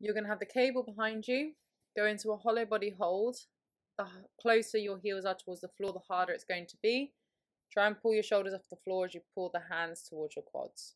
You're going to have the cable behind you, go into a hollow body hold. The closer your heels are towards the floor, the harder it's going to be. Try and pull your shoulders off the floor as you pull the hands towards your quads.